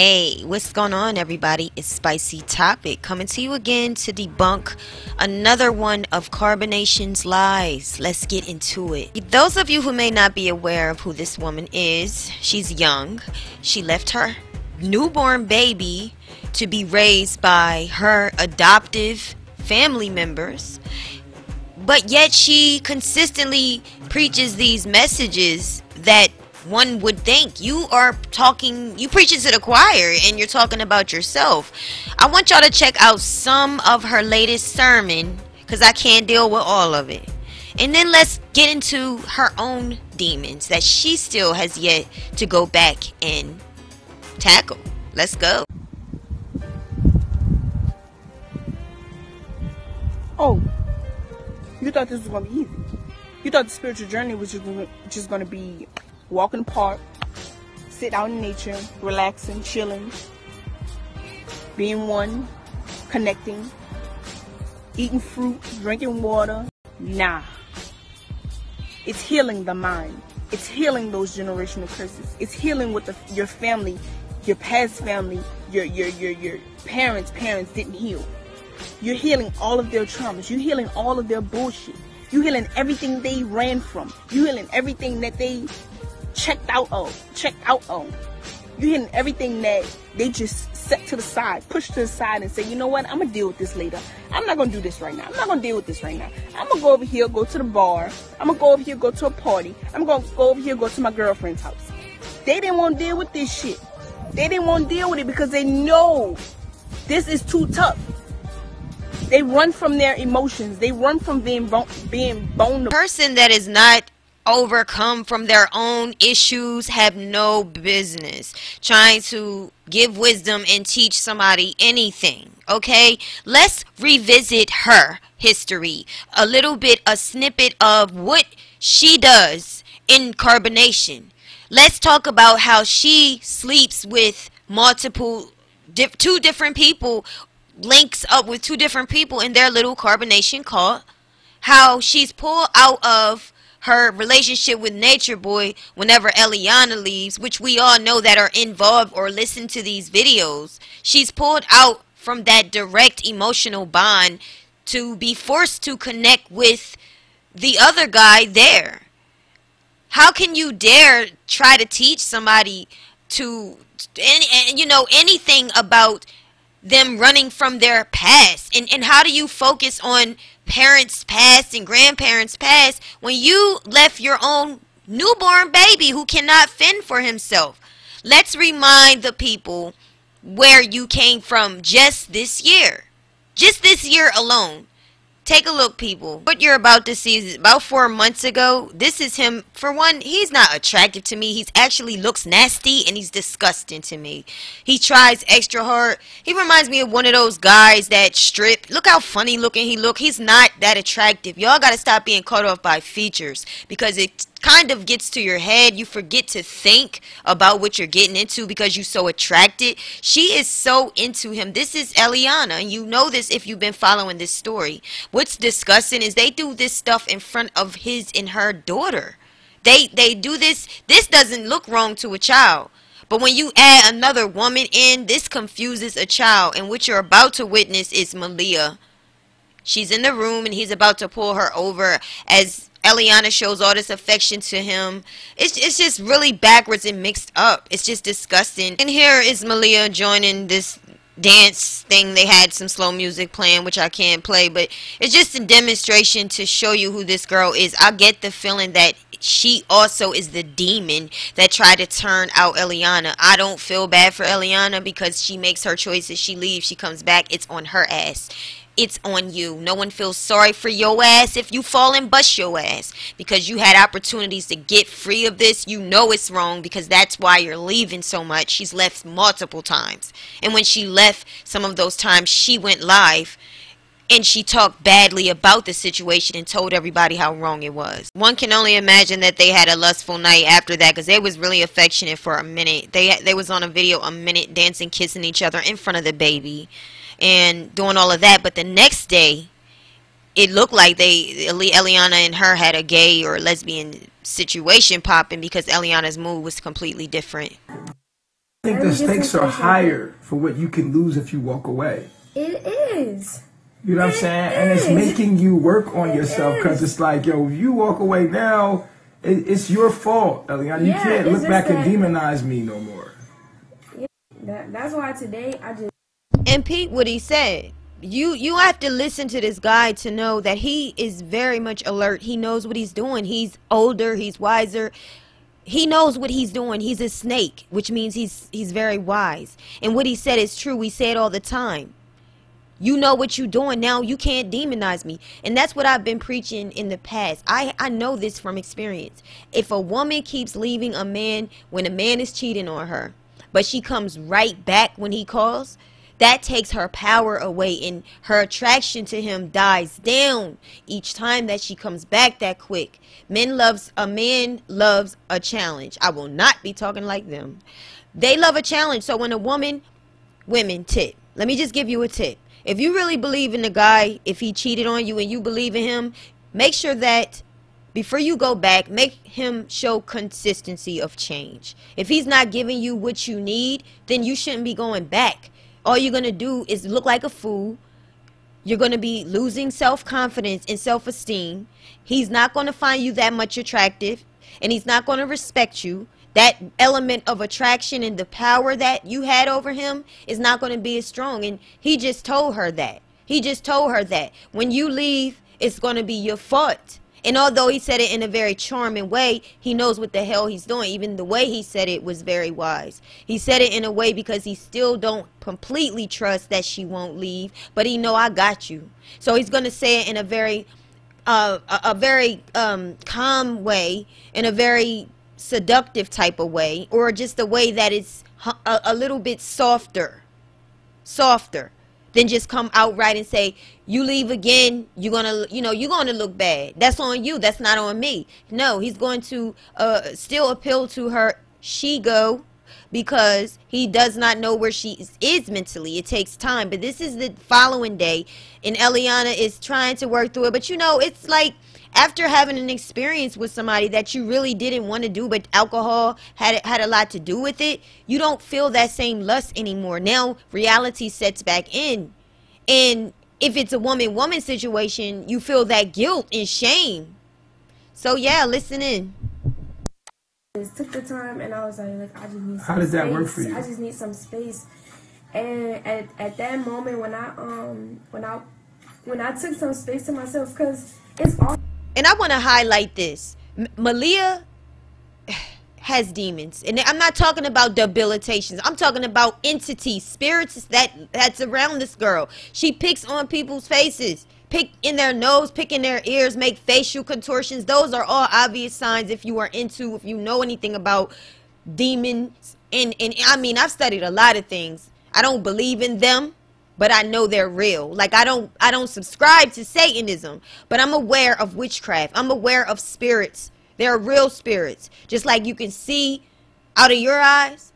Hey, what's going on, everybody? It's Spicy Topic coming to you again to debunk another one of Carbonation's lies. Let's get into it. Those of you who may not be aware of who this woman is, she's young. She left her newborn baby to be raised by her adoptive family members, but yet she consistently preaches these messages that one would think. You are talking you preaching to the choir and you're talking about yourself. I want y'all to check out some of her latest sermon because i can't deal with all of it. And then let's get into her own demons that she still has yet to go back and tackle. Let's go. Oh you thought this was going to be easy. You thought the spiritual journey was just, just going to be walk in the park, sit out in nature, relaxing, chilling, being one, connecting, eating fruit, drinking water. Nah. It's healing the mind. It's healing those generational curses. It's healing what the, your family, your past family, your, your, your, your parents' parents didn't heal. You're healing all of their traumas. You're healing all of their bullshit. You're healing everything they ran from. You're healing everything that they checked out on, checked out on. You're hitting everything that they just set to the side, push to the side, and say, you know what? I'm gonna deal with this later. I'm not gonna do this right now. I'm not gonna deal with this right now. I'm gonna go over here, go to the bar. I'm gonna go over here, go to a party. I'm gonna go over here, go to my girlfriend's house. They didn't want to deal with this shit. They didn't want to deal with it because they know this is too tough. They run from their emotions. They run from being being vulnerable. Person that is not overcome from their own issues have no business trying to give wisdom and teach somebody anything. Okay, let's revisit her history a little bit, a snippet of what she does in carbonation. Let's talk about how she sleeps with multiple, two different people, links up with two different people in their little carbonation cult. How she's pulled out of her relationship with Nature Boy whenever Eliana leaves, which we all know that are involved or listen to these videos. She's pulled out from that direct emotional bond to be forced to connect with the other guy there. How can you dare try to teach somebody to, and, you know, anything about them running from their past? And, and how do you focus on parents past and grandparents past when you left your own newborn baby who cannot fend for himself. Let's remind the people where you came from just this year. Just this year alone. Take a look, people. What you're about to see is about four months ago. This is him. For one, he's not attractive to me. He's actually looks nasty and he's disgusting to me. He tries extra hard. He reminds me of one of those guys that strip. Look how funny looking he look. He's not that attractive. Y'all got to stop being caught off by features because it kind of gets to your head. You forget to think about what you're getting into because you're so attracted. She is so into him. This is Eliana, and you know this if you've been following this story. What's disgusting is they do this stuff in front of his and her daughter. They they do this. This doesn't look wrong to a child. But when you add another woman in, this confuses a child. And what you're about to witness is Malia. She's in the room and he's about to pull her over as Eliana shows all this affection to him. It's, it's just really backwards and mixed up. It's just disgusting. And here is Malia joining this dance thing. They had some slow music playing, which I can't play, but it's just a demonstration to show you who this girl is. I get the feeling that she also is the demon that tried to turn out Eliana. I don't feel bad for Eliana because she makes her choices. She leaves, she comes back. It's on her ass it's on you. No one feels sorry for your ass if you fall and bust your ass because you had opportunities to get free of this. You know it's wrong because that's why you're leaving so much. She's left multiple times. And when she left, some of those times she went live and she talked badly about the situation and told everybody how wrong it was. One can only imagine that they had a lustful night after that because they was really affectionate for a minute. They they was on a video a minute dancing, kissing each other in front of the baby and doing all of that. But the next day, it looked like they Eliana and her had a gay or lesbian situation popping because Eliana's mood was completely different. I think the stakes are higher for what you can lose if you walk away. It is. You know what I'm saying? And it's making you work on yourself because it's like, yo, if you walk away now, it, it's your fault, Eliana. You can't look just back and demonize me no more. That, that's why today I just And Pete, what he said, you you have to listen to this guy to know that he is very much alert. He knows what he's doing. He's older. He's wiser. He knows what he's doing. He's a snake, which means he's he's very wise. And what he said is true. We say it all the time. You know what you're doing now. You can't demonize me. And that's what I've been preaching in the past. I, I know this from experience. If a woman keeps leaving a man when a man is cheating on her, but she comes right back when he calls, that takes her power away and her attraction to him dies down each time that she comes back that quick. Men loves a man loves a challenge. I will not be talking like them. They love a challenge. So when a woman women tip. Let me just give you a tip. If you really believe in the guy, if he cheated on you and you believe in him, make sure that before you go back, make him show consistency of change. If he's not giving you what you need, then you shouldn't be going back. All you're going to do is look like a fool. You're going to be losing self confidence and self esteem. He's not going to find you that much attractive, and he's not going to respect you. That element of attraction and the power that you had over him is not going to be as strong. And he just told her that. He just told her that. When you leave, it's going to be your fault. And although he said it in a very charming way, he knows what the hell he's doing. Even the way he said it was very wise. He said it in a way because he still don't completely trust that she won't leave, but he know I got you. So he's going to say it in a very uh, a, a very um, calm way, in a very seductive type of way, or just a way that is a, a little bit softer, softer than just come outright and say you leave again you're gonna you know you're gonna look bad. That's on you that's not on me. No he's going to uh still appeal to her she go because he does not know where she is, is mentally. It takes time but this is the following day and eliana is trying to work through it. But you know it's like after having an experience with somebody that you really didn't want to do but alcohol had had a lot to do with it you don't feel that same lust anymore now reality sets back in and if it's a woman woman situation you feel that guilt and shame so yeah listen in just took the time and I was like, like I just need. How some did that work space. for you? I just need some space. And at, at that moment when I um when I when I took some space to myself because it's all and I want to highlight this. M- Malia has demons, and I'm not talking about debilitations. I'm talking about entities, spirits that that's around this girl. She picks on people's faces, pick in their nose, pick in their ears, make facial contortions. Those are all obvious signs if you are into, if you know anything about demons. And and I mean, I've studied a lot of things. I don't believe in them but I know they're real. Like I don't I don't subscribe to Satanism, but I'm aware of witchcraft. I'm aware of spirits. There are real spirits. Just like you can see out of your eyes,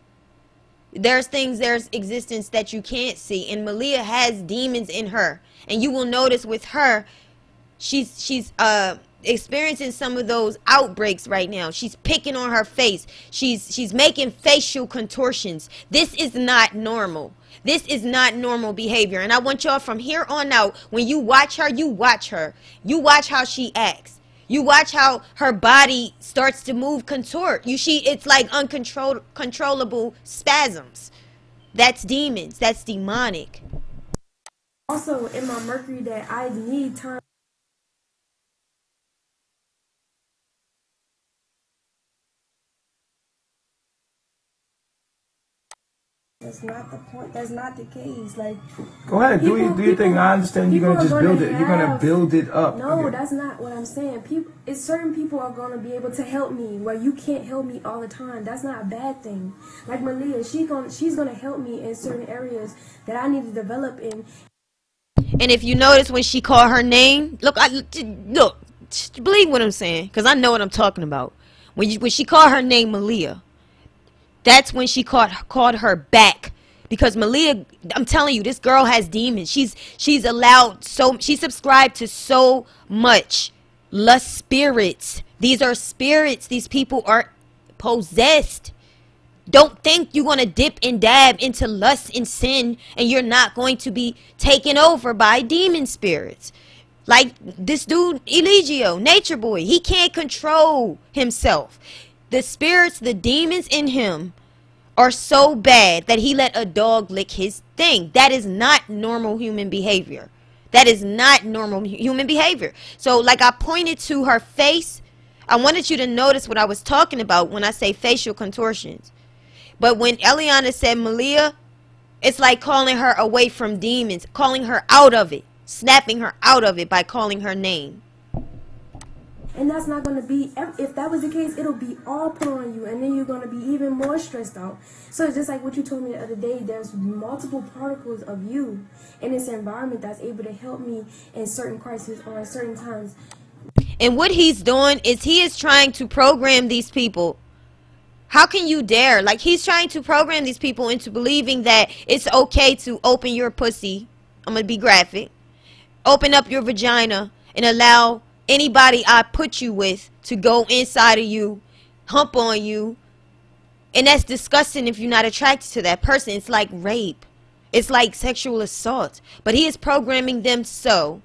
there's things there's existence that you can't see. And Malia has demons in her. And you will notice with her, she's she's uh experiencing some of those outbreaks right now. She's picking on her face. She's she's making facial contortions. This is not normal. This is not normal behavior. And I want y'all from here on out, when you watch her, you watch her. You watch how she acts. You watch how her body starts to move, contort. You see, it's like uncontrollable controllable spasms. That's demons. That's demonic. also in my Mercury that I need time. That's not the point. That's not the case. Like Go ahead, do, you, your, do your thing. people- I understand you're gonna people just are build gonna it. You're gonna build it up. No, Okay. that's not what I'm saying. People, it's certain people are gonna be able to help me where you can't help me all the time. That's not a bad thing. Like Malia, she going she's gonna help me in certain areas that I need to develop in. And if you notice when she called her name, look, I, look, believe what I'm saying, because I know what I'm talking about. When you, when she called her name Malia, that's when she called called her back. Because Malia, I'm telling you, this girl has demons. She's she's allowed so she subscribed to so much lust spirits. These are spirits. These people are possessed. Don't think you're going to dip and dab into lust and sin and you're not going to be taken over by demon spirits. Like this dude, Eligio, Nature Boy, he can't control himself. The spirits, the demons in him are so bad that he let a dog lick his thing. That is not normal human behavior. That is not normal human behavior. So, like I pointed to her face, I wanted you to notice what I was talking about when I say facial contortions. But when Eliana said Malia, it's like calling her away from demons, calling her out of it, snapping her out of it by calling her name. And that's not going to be, if that was the case, it'll be all put on you. And then you're going to be even more stressed out. So it's just like what you told me the other day. There's multiple particles of you in this environment that's able to help me in certain crises or at certain times. And what he's doing is he is trying to program these people how can you dare? Like he's trying to program these people into believing that it's okay to open your pussy. I'm going to be graphic. Open up your vagina and allow anybody I put you with to go inside of you, hump on you. And that's disgusting if you're not attracted to that person. It's like rape. It's like sexual assault. But he is programming them so.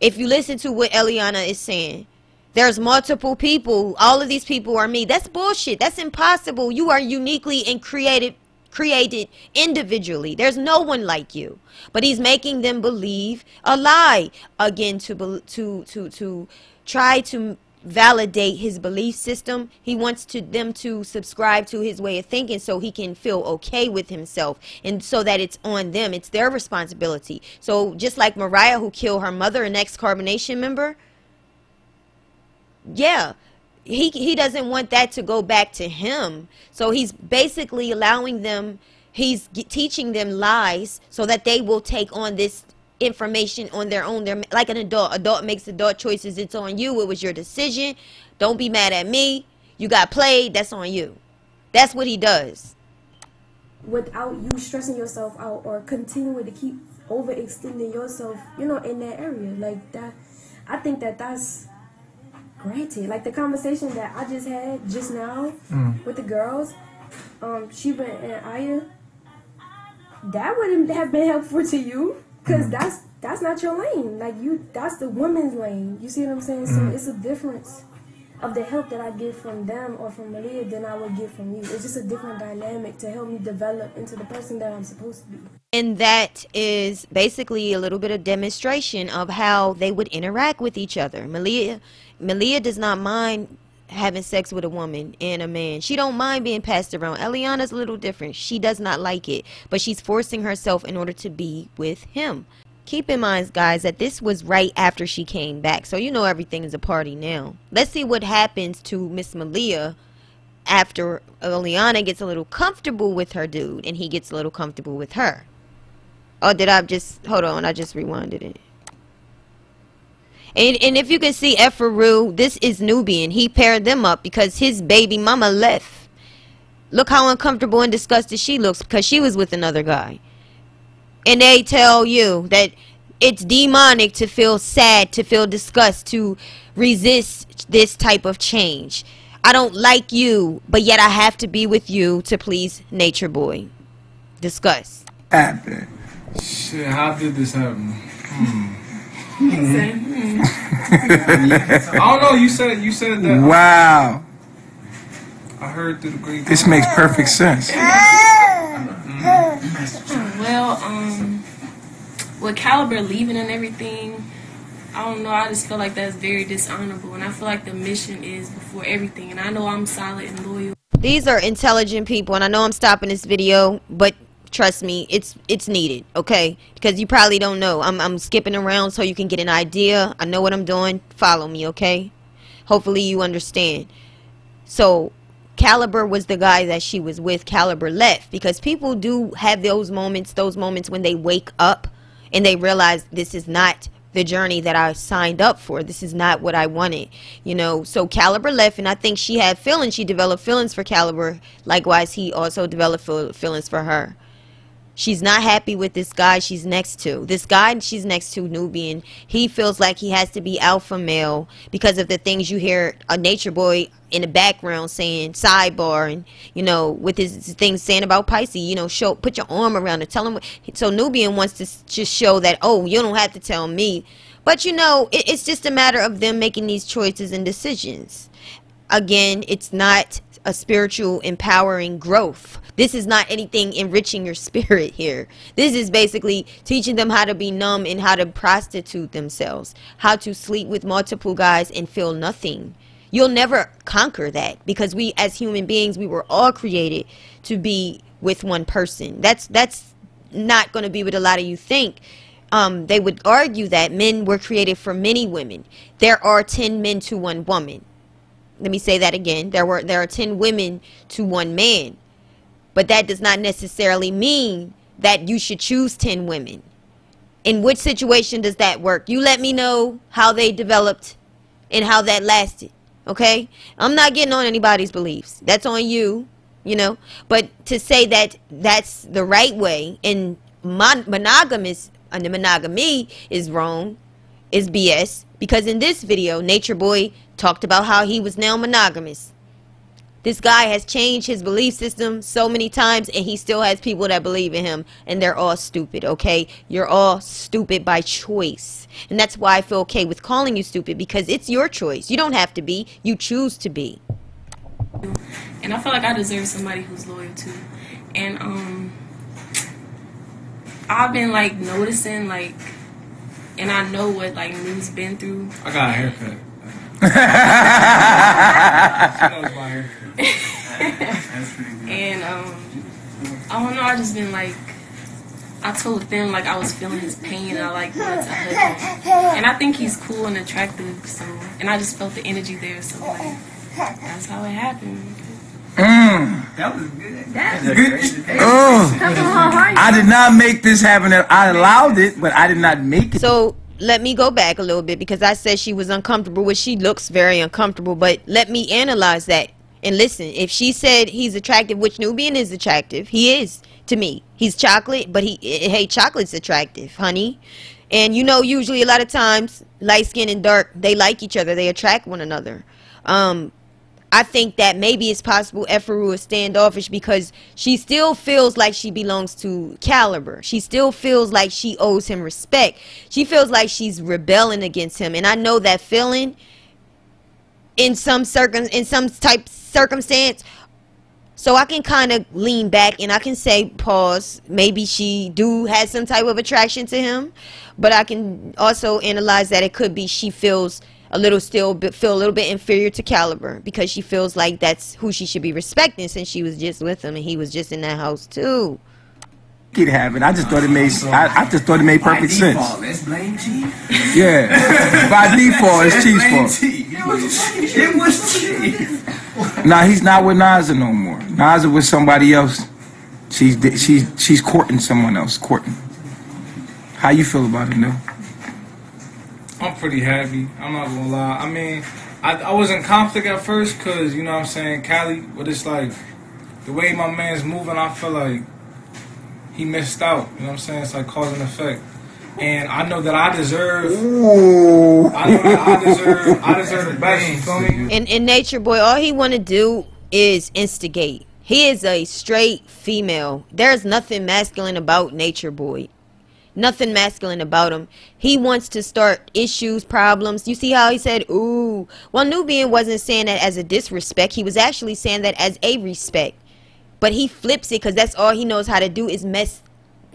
If you listen to what Eliana is saying, there's multiple people. All of these people are me. That's bullshit. That's impossible. You are uniquely and created created individually. There's no one like you. But he's making them believe a lie again to to to to try to validate his belief system. He wants to them to subscribe to his way of thinking so he can feel okay with himself and so that it's on them. It's their responsibility. So just like Mariah who killed her mother, an ex-carbonation member, yeah he he doesn't want that to go back to him. So he's basically allowing them he's teaching them lies so that they will take on this information on their own. They're like an adult. Adult makes adult choices. It's on you. It was your decision. Don't be mad at me. You got played. That's on you. That's what he does. Without you stressing yourself out or continuing to keep overextending yourself you know in that area like that i think that that's granted. Like the conversation that I just had just now mm. with the girls, um, Sheba and Aya, that wouldn't have been helpful to you because mm. that's that's not your lane. Like you, that's the women's lane. You see what I'm saying? Mm. So it's a difference of the help that I get from them or from Malia than I would get from you. It's just a different dynamic to help me develop into the person that I'm supposed to be. And that is basically a little bit of demonstration of how they would interact with each other. Malia Malia does not mind having sex with a woman and a man. She don't mind being passed around. Eliana's a little different. She does not like it, but she's forcing herself in order to be with him. Keep in mind, guys, that this was right after she came back, so you know everything is a party now. Let's see what happens to Miss Malia after Eliana gets a little comfortable with her dude and he gets a little comfortable with her. Oh, did I just... Hold on, I just rewinded it. And, and if you can see Efaru, this is Nubian. He paired them up because his baby mama left. Look how uncomfortable and disgusted she looks because she was with another guy. And they tell you that it's demonic to feel sad, to feel disgust, to resist this type of change. I don't like you, but yet I have to be with you to please Nature Boy. Discuss. Happen. Shit, how did this happen? Hmm. Mm-hmm. I don't know. You said you said that. Wow. I heard through the green. This makes perfect sense. Well, um, with Caliber leaving and everything, I don't know. I just feel like that's very dishonorable, and I feel like the mission is before everything. And I know I'm solid and loyal. These are intelligent people, and I know I'm stopping this video, but trust me it's it's needed okay because you probably don't know I'm, I'm skipping around so you can get an idea I know what I'm doing follow me okay hopefully you understand so Caliber was the guy that she was with Caliber left because people do have those moments those moments when they wake up and they realize this is not the journey that I signed up for. This is not what I wanted, you know. So Caliber left, and I think she had feelings. She developed feelings for Caliber. Likewise, he also developed feelings for her. She's not happy with this guy she's next to. This guy she's next to, Nubian, he feels like he has to be alpha male because of the things you hear a nature boy in the background saying sidebar and you know with his things saying about Pisces, you know, show put your arm around it, tell him. What, so Nubian wants to just show that oh, you don't have to tell me, but you know, it, it's just a matter of them making these choices and decisions. Again, it's not a spiritual empowering growth. This is not anything enriching your spirit here. This is basically teaching them how to be numb and how to prostitute themselves, how to sleep with multiple guys and feel nothing. You'll never conquer that because we as human beings, we were all created to be with one person. That's that's not going to be what a lot of you think. Um, they would argue that men were created for many women. There are 10 men to one woman let me say that again there were there are 10 women to one man but that does not necessarily mean that you should choose 10 women. In which situation does that work? You let me know how they developed and how that lasted okay? I'm not getting on anybody's beliefs. That's on you you know? But to say that that's the right way and mon- monogamous and the monogamy is wrong is bs because in this video nature boy talked about how he was now monogamous. This guy has changed his belief system so many times and he still has people that believe in him and they're all stupid, okay? You're all stupid by choice. And that's why I feel okay with calling you stupid because it's your choice. You don't have to be, you choose to be. And I feel like I deserve somebody who's loyal too. And um I've been like noticing like and I know what like Lou's been through. I got a haircut. and um, I don't know. I just been like, I told them like I was feeling his pain. And I like wanted to hug him, and I think he's cool and attractive. So, and I just felt the energy there. So like, that's how it happened. Mm. That was good. That's good. Oh. I did not make this happen. I allowed it, but I did not make it. So let me go back a little bit because I said she was uncomfortable, which she looks very uncomfortable. But let me analyze that and listen. If she said he's attractive, which Nubian is attractive, he is to me. He's chocolate, but he hey, chocolate's attractive, honey. And you know, usually a lot of times, light skin and dark, they like each other. They attract one another. Um, I think that maybe it's possible Ephraim is standoffish because she still feels like she belongs to Caliber. She still feels like she owes him respect. She feels like she's rebelling against him. And I know that feeling in some circum in some type circumstance. So I can kind of lean back and I can say pause. Maybe she do has some type of attraction to him. But I can also analyze that it could be she feels a little still feel a little bit inferior to Caliber because she feels like that's who she should be respecting since she was just with him and he was just in that house too. It happened. I just thought it made. I, I just thought it made perfect sense. Let's blame Chief. Yeah, by default, it's Chief's fault. It was Chief. Nah, he's not with Naza no more. Naza with somebody else. She's she's she's courting someone else. Courting. How you feel about it, Neil? I'm pretty happy. I'm not gonna lie. I mean, I, I was in conflict at first because, you know what I'm saying, Cali, but it's like the way my man's moving, I feel like he missed out. You know what I'm saying? It's like cause and effect. And I know that I deserve. Ooh. I know that I deserve. I deserve the best. You feel me? In in Nature Boy, all he want to do is instigate. He is a straight female. There's nothing masculine about Nature Boy nothing masculine about him. He wants to start issues, problems. You see how he said, ooh. Well, Nubian wasn't saying that as a disrespect. He was actually saying that as a respect. But he flips it because that's all he knows how to do is mess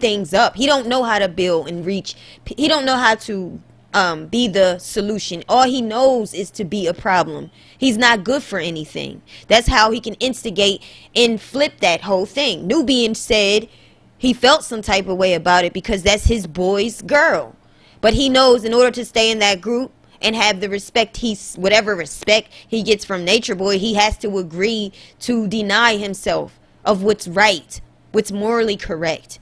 things up. He don't know how to build and reach. He don't know how to um, be the solution. All he knows is to be a problem. He's not good for anything. That's how he can instigate and flip that whole thing. Nubian said he felt some type of way about it because that's his boy's girl. But he knows in order to stay in that group and have the respect he's whatever respect he gets from Nature Boy, he has to agree to deny himself of what's right, what's morally correct.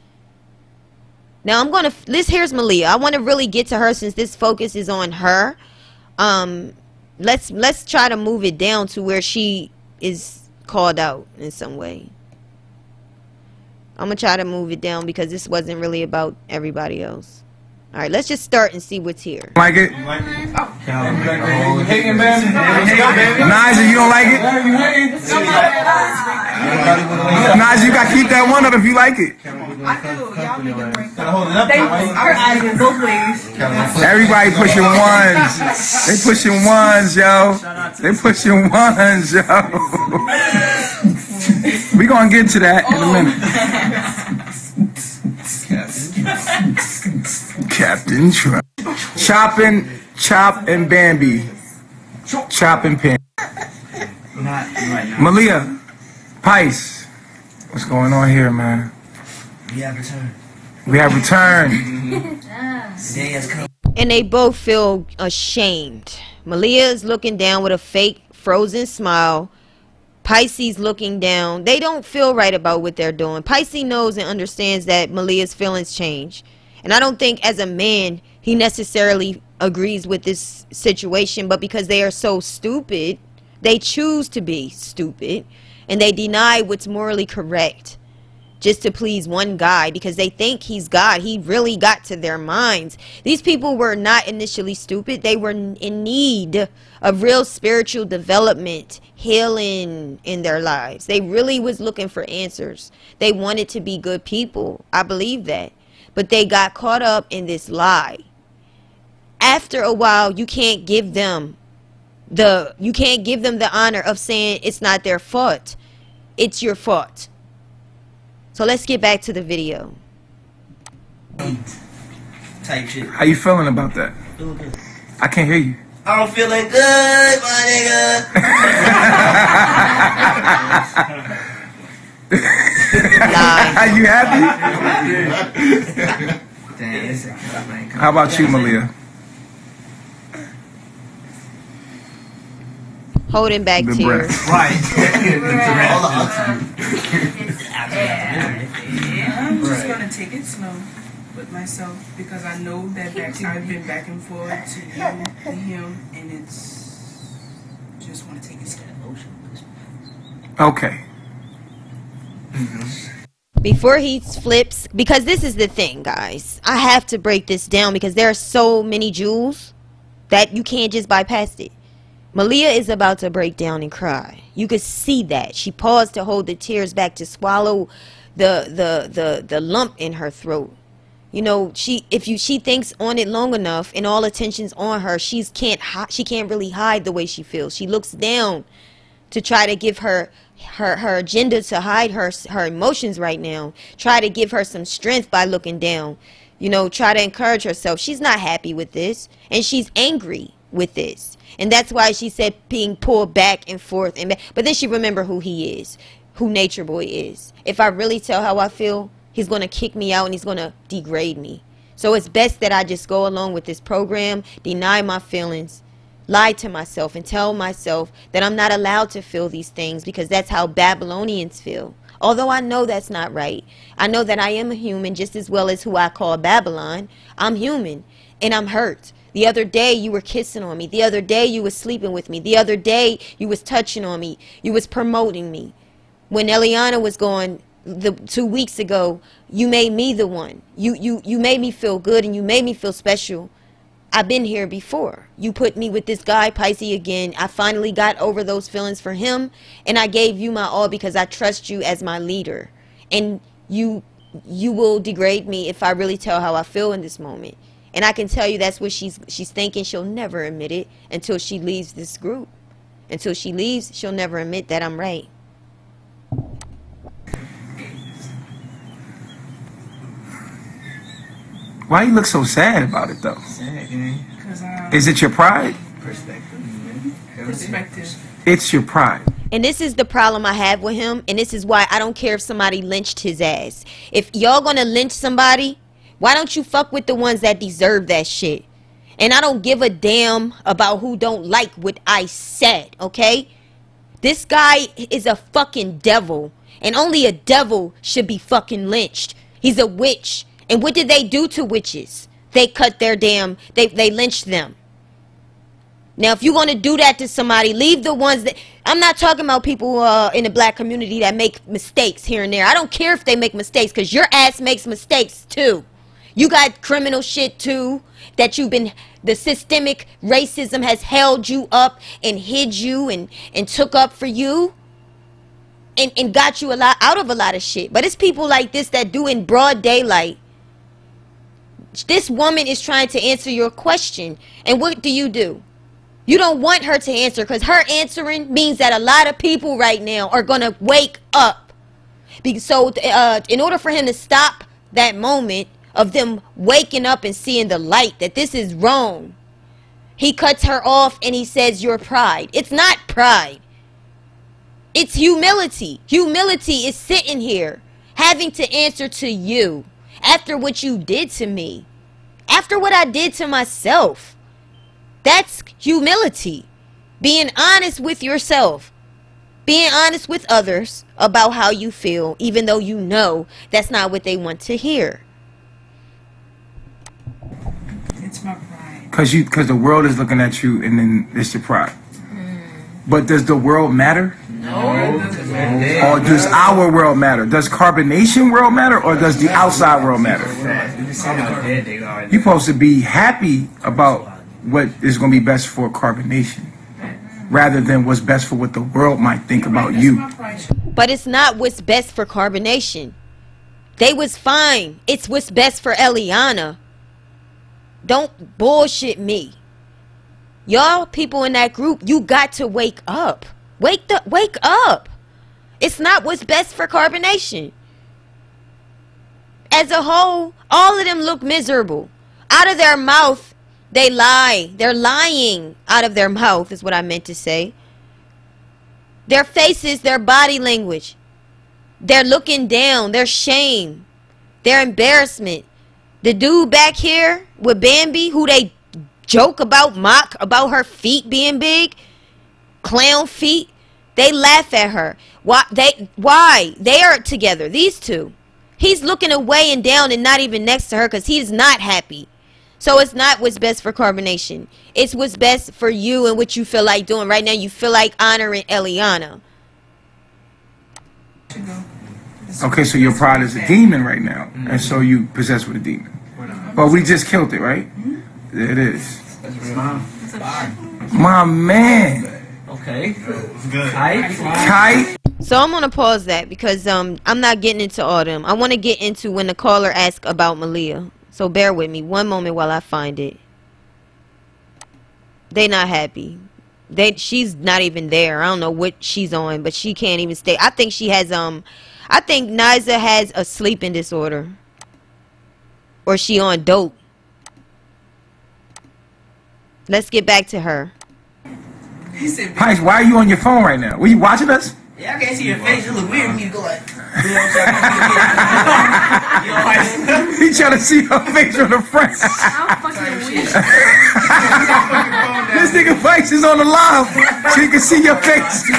Now I'm gonna this here's Malia. I want to really get to her since this focus is on her. Um, let's let's try to move it down to where she is called out in some way. I'm gonna try to move it down because this wasn't really about everybody else. All right, let's just start and see what's here. Like it? Hating, baby. Naja, you don't like it? Naja, you gotta keep that one up if you like it. Thank you for either both ways. Everybody pushing ones. They pushing ones, yo. They pushing ones, yo. we gonna get to that in a minute. Captain Trump. Chopping, Chop and Bambi. Chop and Pin. Not right now. Malia, Pice. What's going on here, man? We have returned. We have returned. The has come. And they both feel ashamed. Malia is looking down with a fake frozen smile. Pisces looking down. They don't feel right about what they're doing. Pisces knows and understands that Malia's feelings change. And I don't think as a man he necessarily agrees with this situation, but because they are so stupid, they choose to be stupid and they deny what's morally correct just to please one guy because they think he's God. He really got to their minds. These people were not initially stupid. They were in need of real spiritual development, healing in their lives. They really was looking for answers. They wanted to be good people. I believe that. But they got caught up in this lie. After a while, you can't give them the you can't give them the honor of saying it's not their fault. It's your fault. So let's get back to the video. Type shit. How you feeling about that? Feeling good. I can't hear you. I'm feeling good, my nigga. Lie. you happy? Damn, it's a How about you, Malia? Holding back The tears. breath. Right. I'm just gonna take it slow with myself because I know that back, I've been back and forth to you, to him, and it's just want to take it slow. Okay. Mm-hmm. Before he flips, because this is the thing, guys. I have to break this down because there are so many jewels that you can't just bypass it. Malia is about to break down and cry. You could see that. She paused to hold the tears back to swallow the the the, the lump in her throat. You know, she if you she thinks on it long enough and all attention's on her, she's can't she can't really hide the way she feels. She looks down to try to give her her her agenda to hide her her emotions right now. Try to give her some strength by looking down. You know, try to encourage herself. She's not happy with this and she's angry with this. And that's why she said being pulled back and forth and back. But then she remember who he is, who Nature Boy is. If I really tell how I feel, he's to kick me out and he's to degrade me. So it's best that I just go along with this program, deny my feelings, lie to myself and tell myself that I'm not allowed to feel these things because that's how Babylonians feel. Although I know that's not right. I know that I am a human just as well as who I call Babylon. I'm human and I'm hurt. The other day you were kissing on me. The other day you was sleeping with me. The other day you was touching on me. You was promoting me. When Eliana was gone the two weeks ago, you made me the one. You you you made me feel good and you made me feel special. I've been here before. You put me with this guy, Pisces, again. I finally got over those feelings for him, and I gave you my all because I trust you as my leader. And you you will degrade me if I really tell how I feel in this moment. And I can tell you that's what she's she's thinking. She'll never admit it until she leaves this group. Until she leaves, she'll never admit that I'm right. Why you look so sad about it though? Sad, gang. Um, Is it your pride? Perspective, perspective. It's your pride. And this is the problem I have with him. And this is why I don't care if somebody lynched his ass. If y'all gonna lynch somebody, why don't you fuck with the ones that deserve that shit? And I don't give a damn about who don't like what I said, okay? This guy is a fucking devil. And only a devil should be fucking lynched. He's a witch. And what did they do to witches? They cut their damn, they, they lynched them. Now, if you're going to do that to somebody, leave the ones that I'm not talking about people uh, in the black community that make mistakes here and there. I don't care if they make mistakes because your ass makes mistakes too. You got criminal shit too that you've been the systemic racism has held you up and hid you and and took up for you and and got you a lot out of a lot of shit. But it's people like this that do in broad daylight. This woman is trying to answer your question, and what do you do? You don't want her to answer because her answering means that a lot of people right now are gonna wake up. So, uh, in order for him to stop that moment of them waking up and seeing the light that this is wrong, he cuts her off and he says, "Your pride." It's not pride. It's humility. Humility is sitting here having to answer to you after what you did to me, after what I did to myself. That's humility. Being honest with yourself. Being honest with others about how you feel, even though you know that's not what they want to hear. It's my pride. Cause you, cause the world is looking at you, and then it's your pride. But does the world matter, No. or does our world matter? Does carbonation world matter, or does the outside world matter? You see how dead they are. You're supposed to be happy about what is going to be best for carbonation, rather than what's best for what the world might think about you. But it's not what's best for carbonation. They was fine. It's what's best for Eliana. Don't bullshit me. Y'all people in that group, you got to wake up. Wake the wake up. It's not what's best for carbonation. As a whole, all of them look miserable. Out of their mouth, they lie. They're lying out of their mouth is what I meant to say. Their faces, their body language. They're looking down, their shame, their embarrassment. The dude back here with Bambi, who they joke about, mock about her feet being big, clown feet, they laugh at her. Why they why? They are together, these two. He's looking away and down and not even next to her because he's not happy. So it's not what's best for carbonation. It's what's best for you and what you feel like doing. Right now you feel like honoring Eliana. Okay, so your pride is a demon right now, and so you possessed with a demon. Uh, but we just killed it, right? Hmm? There it is. My man, Okay. Kite. kite. So I'm gonna pause that because um I'm not getting into all them. I want to get into when the caller asked about Malia. So bear with me one moment while I find it. They not happy. They she's not even there. I don't know what she's on, but she can't even stay. I think she has um I think Niza has a sleeping disorder. Or she on dope. Let's get back to her. He said, Pice, why are you on your phone right now? Were you watching us? yeah, I can't see your face. It look weird for me to go like, you know what I'm saying? you know, like, He trying to see her face from the front. I'm fucking weak. this nigga Pice is on the live, so you can see your face.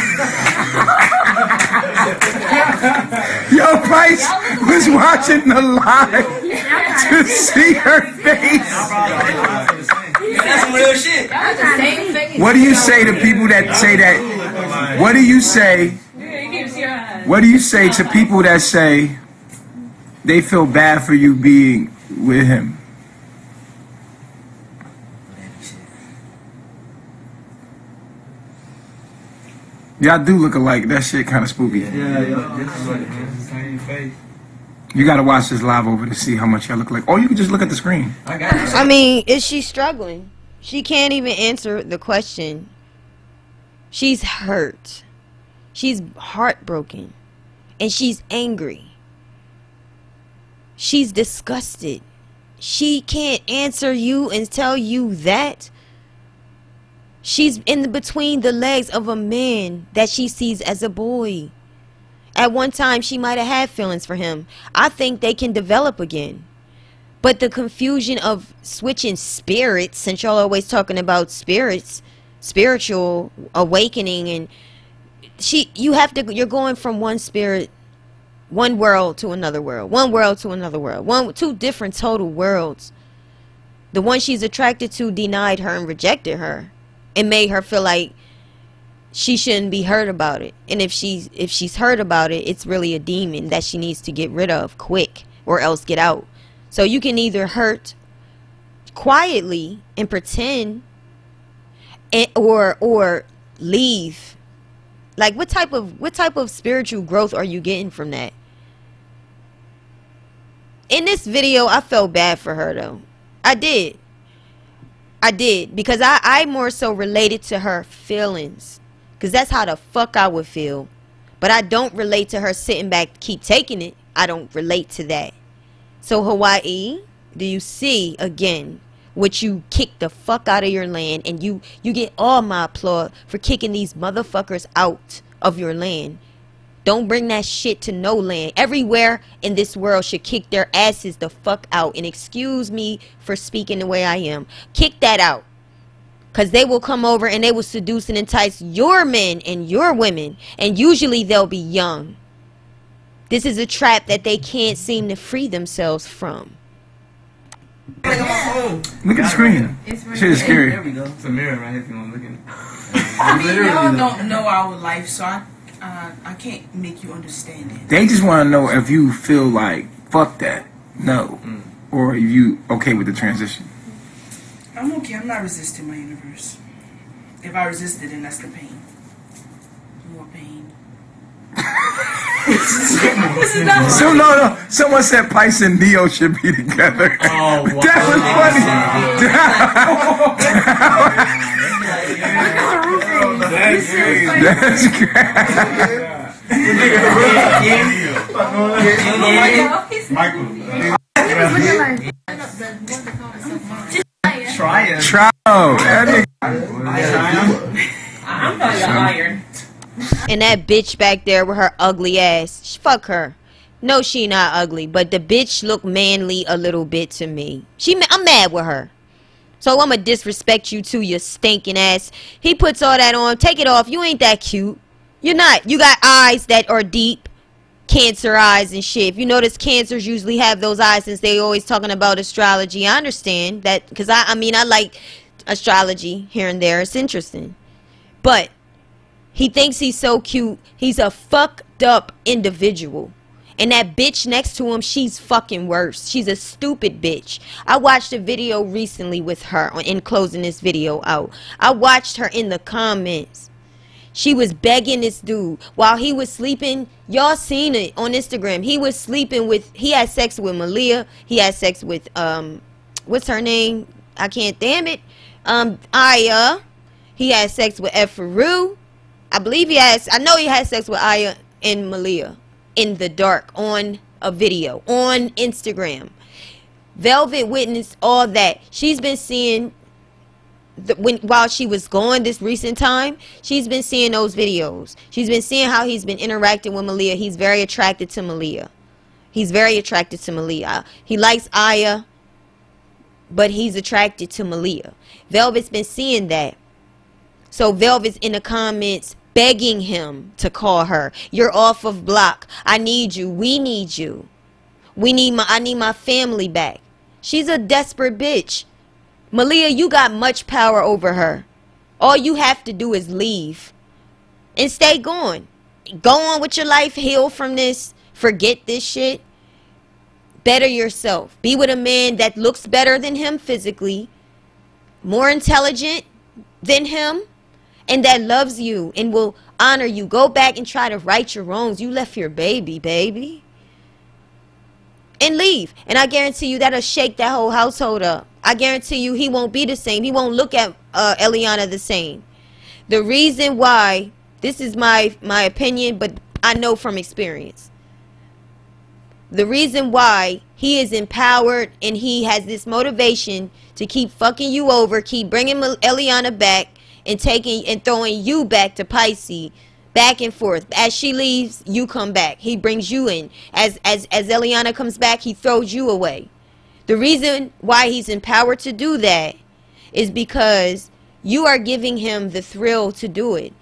Yo, Pice was watching the live to see her face. That's some real shit. What do you say to people that say that? What do you say? What do you say to people that say they feel bad for you being with him? Y'all do look alike. That shit kind of spooky. Yeah, yeah. This is like the same face. You gotta watch this live over to see how much y'all look like. Or you can just look at the screen. I got you. I mean, is she struggling? She can't even answer the question. She's hurt. She's heartbroken. And she's angry. She's disgusted. She can't answer you and tell you that. She's in between the legs of a man that she sees as a boy. At one time, she might have had feelings for him. I think they can develop again. But the confusion of switching spirits, since y'all always talking about spirits, spiritual awakening, and she, you have to, you're going from one spirit, one world to another world, one world to another world, one, two different total worlds. The one she's attracted to denied her and rejected her, and made her feel like she shouldn't be hurt about it. And if she's if she's hurt about it, it's really a demon that she needs to get rid of quick or else get out. So you can either hurt quietly and pretend and, or or leave. Like what type of what type of spiritual growth are you getting from that? In this video, I felt bad for her though. I did. I did because I I more so related to her feelings because that's how the fuck I would feel. But I don't relate to her sitting back, keep taking it. I don't relate to that. So Hawaii, do you see again what you kick the fuck out of your land and you you get all my applause for kicking these motherfuckers out of your land. Don't bring that shit to no land. Everywhere in this world should kick their asses the fuck out. And excuse me for speaking the way I am. Kick that out. Because they will come over and they will seduce and entice your men and your women. And usually they'll be young. This is a trap that they can't seem to free themselves from. Look at the screen. Shit is scary. There we go. It's a mirror right here if you want to look at it. I mean, y'all don't know our life, so I, uh, I can't make you understand it. They just want to know if you feel like fuck that, no, or if you okay with the transition. I'm okay. I'm not resisting my universe. If I resist it, then that's the pain. More pain. this is not So no, no. Someone said Pice and Neo should be together. Oh, wow. That was funny. That's crazy. That's Michael. Try it. Try. Oh, that I'm probably a liar. And that bitch back there with her ugly ass. Fuck her. No, she not ugly, but the bitch look manly a little bit to me. She, I'm mad with her. So I'ma disrespect you too, you stinking ass. He puts all that on. Take it off. You ain't that cute. You're not. You got eyes that are deep. Cancer eyes and shit. If you notice, cancers usually have those eyes since they always talking about astrology. I understand that because I, I mean, I like astrology here and there. It's interesting. But he thinks he's so cute. He's a fucked up individual. And that bitch next to him, she's fucking worse. She's a stupid bitch. I watched a video recently with her in closing this video out. I watched her in the comments. She was begging this dude while he was sleeping. Y'all seen it on Instagram. He was sleeping with, he had sex with Malia. He had sex with, um, what's her name? I can't, damn it. Um, Aya. He had sex with Efaru. I believe he has. I know he had sex with Aya and Malia in the dark on a video on Instagram. Velvet witnessed all that. She's been seeing the, when while she was gone this recent time, she's been seeing those videos. She's been seeing how he's been interacting with Malia. He's very attracted to Malia. He's very attracted to Malia. He likes Aya, but he's attracted to Malia. Velvet's been seeing that. So Velvet's in the comments begging him to call her. You're off of block. I need you. We need you. We need my I need my family back. She's a desperate bitch. Malia, you got much power over her. All you have to do is leave and stay gone. Go on with your life, heal from this, forget this shit. Better yourself. Be with a man that looks better than him physically, more intelligent than him, and that loves you and will honor you. Go back and try to right your wrongs. You left your baby, baby. And leave. And I guarantee you that'll shake that whole household up. I guarantee you he won't be the same. He won't look at uh, Eliana the same. The reason why, this is my, my opinion, but I know from experience. The reason why he is empowered and he has this motivation to keep fucking you over, keep bringing Eliana back, and taking and throwing you back to Pisces, back and forth. As she leaves, you come back. He brings you in. As as as Eliana comes back, he throws you away. The reason why he's empowered to do that is because you are giving him the thrill to do it.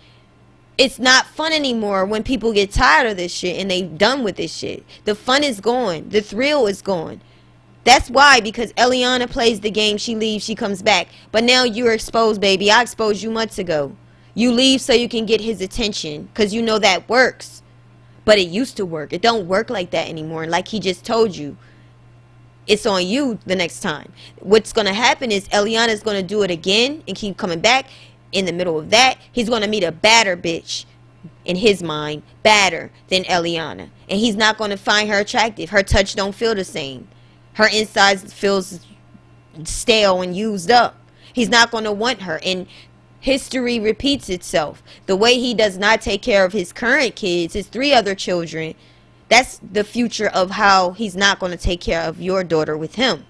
It's not fun anymore when people get tired of this shit and they done with this shit. The fun is gone. The thrill is gone. That's why, because Eliana plays the game, she leaves, she comes back. But now you're exposed, baby. I exposed you months ago. You leave so you can get his attention because you know that works. But it used to work. It don't work like that anymore. Like he just told you, it's on you the next time. What's going to happen is Eliana's going to do it again and keep coming back. In the middle of that, he's going to meet a badder bitch in his mind, badder than Eliana. And he's not going to find her attractive. Her touch don't feel the same. Her insides feels stale and used up. He's not going to want her. And history repeats itself. The way he does not take care of his current kids, his three other children, that's the future of how he's not going to take care of your daughter with him.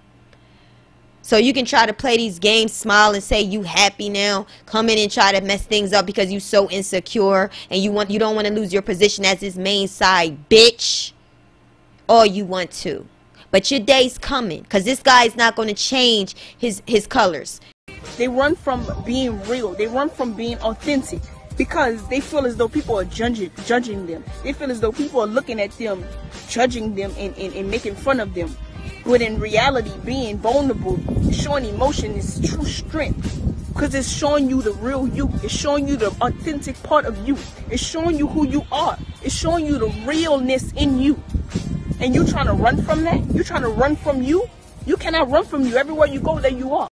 So you can try to play these games, smile and say you happy now, come in and try to mess things up because you so insecure and you want you don't want to lose your position as his main side bitch. All you want to. But your day's coming because this guy is not going to change his, his colors. They run from being real. They run from being authentic because they feel as though people are judging, judging them. They feel as though people are looking at them, judging them, and, and, and making fun of them. But in reality, being vulnerable, showing emotion is true strength. Because it's showing you the real you. It's showing you the authentic part of you. It's showing you who you are. It's showing you the realness in you and you're trying to run from that? You're trying to run from you? You cannot run from you. Everywhere you go, there you are.